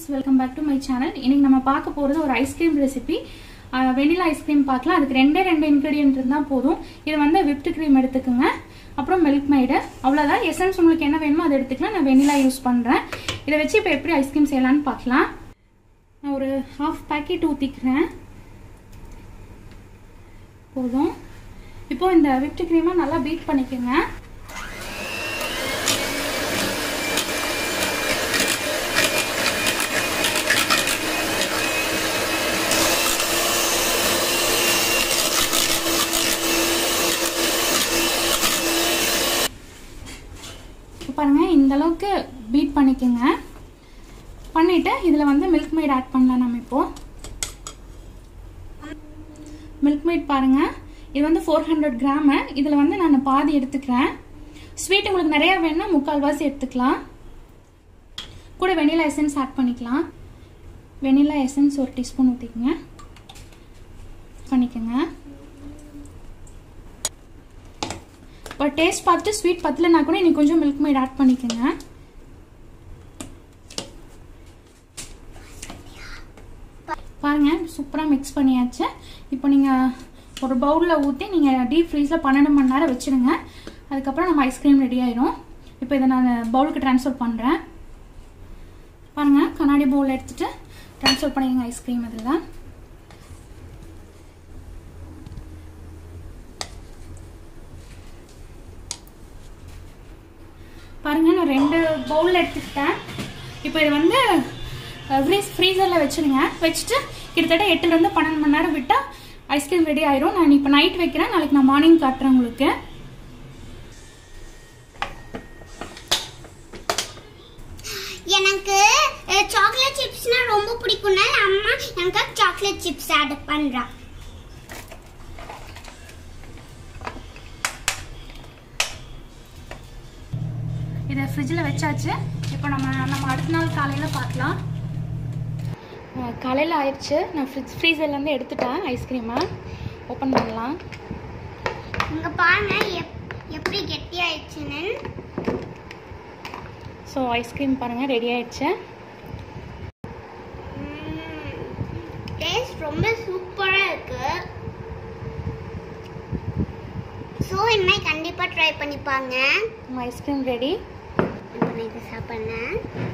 Friends welcome back to my channel இன்னைக்கு நம்ம பார்க்க போகிறது ஒரு ஐஸ்கிரீம் ரெசிபி வெனிலா ஐஸ்கிரீம் பார்க்கலாம். அதுக்கு ரெண்டே ரெண்டு இன்க்ரீடியன்ட் இருந்தால் போதும். இது வந்து விப்டு க்ரீம் எடுத்துக்கோங்க. அப்புறம் மில்க் மைடு அவ்வளோதான் எசன்ஸ் உங்களுக்கு என்ன வேணுமோ அதை எடுத்துக்கலாம். நான் வெனிலா யூஸ் பண்ணுறேன் இதை வச்சு இப்போ எப்படி ஐஸ்கிரீம் செய்யலாம்னு பார்க்கலாம். நான் ஒரு ஹாஃப் பேக்கெட் ஊற்றிக்கிறேன் போதும். இப்போ இந்த விப்டு க்ரீமை நல்லா பீட் பண்ணிக்கோங்க. பாருங்கள் இந்த அளவுக்கு பீட் பண்ணிக்கோங்க. பண்ணிவிட்டு இதில் வந்து மில்க் மைட் ஆட் பண்ணலாம் நம்ம இப்போது மில்க் மைட் பாருங்கள் இது வந்து ஃபோர் ஹண்ட்ரட் கிராமு இதில் வந்து நான் பாதி எடுத்துக்கிறேன். ஸ்வீட் உங்களுக்கு நிறையா வேணும்னா முக்கால்வாசி எடுத்துக்கலாம். கூட வெனிலா எசன்ஸ் ஆட் பண்ணிக்கலாம். வெனிலா எசன்ஸ் ஒரு டீஸ்பூன் ஊற்றிக்கோங்க பண்ணிக்கோங்க. இப்போ டேஸ்ட் பார்த்துட்டு ஸ்வீட் பத்தலைனா கூட இன்னைக்கு கொஞ்சம் மில்க் மைட் ஆட் பண்ணிக்கோங்க. பாருங்க சூப்பராக மிக்ஸ் பண்ணியாச்சு. இப்போ நீங்கள் ஒரு பவுலில் ஊற்றி நீங்கள் டீப் ஃப்ரீஸில் பன்னெண்டு மணி நேரம் வச்சுருங்க. அதுக்கப்புறம் நம்ம ஐஸ்கிரீம் ரெடி ஆயிரும். இப்போ இதை நான் பவுலுக்கு ட்ரான்ஸ்ஃபர் பண்ணுறேன் பாருங்கள் கண்ணாடி பவுல் எடுத்துகிட்டு ட்ரான்ஸ்ஃபர் பண்ணிடுங்க ஐஸ்கிரீம் இதில் பாருங்க நான் ரெண்டு பவுலில் எடுத்துக்கிட்டேன். இப்போ இது வந்து ஃப்ரீஸ் ஃப்ரீசரில் வச்சுருங்க. வச்சுட்டு கிட்டத்தட்ட எட்டுலேருந்து பன்னெண்டு மணி நேரம் விட்டால் ஐஸ்கிரீம் ரெடி ஆயிரும். நான் இப்போ நைட் வைக்கிறேன். நாளைக்கு நான் மார்னிங் காட்டுறேன் உங்களுக்கு. எனக்கு சாக்லேட் சிப்ஸ்னா ரொம்ப பிடிக்கும்னால அம்மா எனக்கு சாக்லேட் சிப்ஸ் ஆட் பண்ணுறான் இதை ஃப்ரிட்ஜில் வச்சாச்சு. இப்போ நம்ம நம்ம அடுத்த நாள் காலையில் பார்க்கலாம். காலையில் ஆயிடுச்சு. நான் ஃப்ரிட்ஜ் ஃப்ரீசர்லேருந்து எடுத்துட்டேன் ஐஸ்கிரீமை ஓப்பன் பண்ணலாம். இங்க பாருங்க எப்- எப்படி கெட்டி ஆயிடுச்சுன்னு. ஸோ ஐஸ்கிரீம் பாருங்கள் ரெடி ஆயிடுச்சு. டேஸ்ட் ரொம்ப சூப்பரா இருக்கு. ஸோ இனிமேல் கண்டிப்பா ட்ரை பண்ணிப்பாங்க நம்ம ஐஸ்கிரீம் ரெடி நான் இதை சாப்பிட்றேன்.